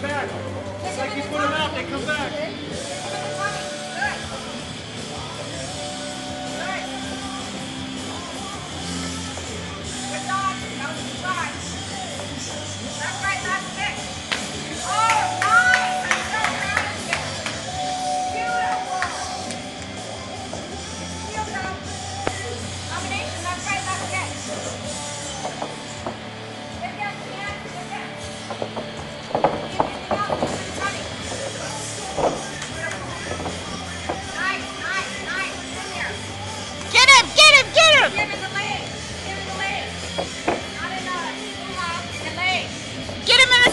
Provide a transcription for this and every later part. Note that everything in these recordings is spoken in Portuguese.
back.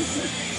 Let's go.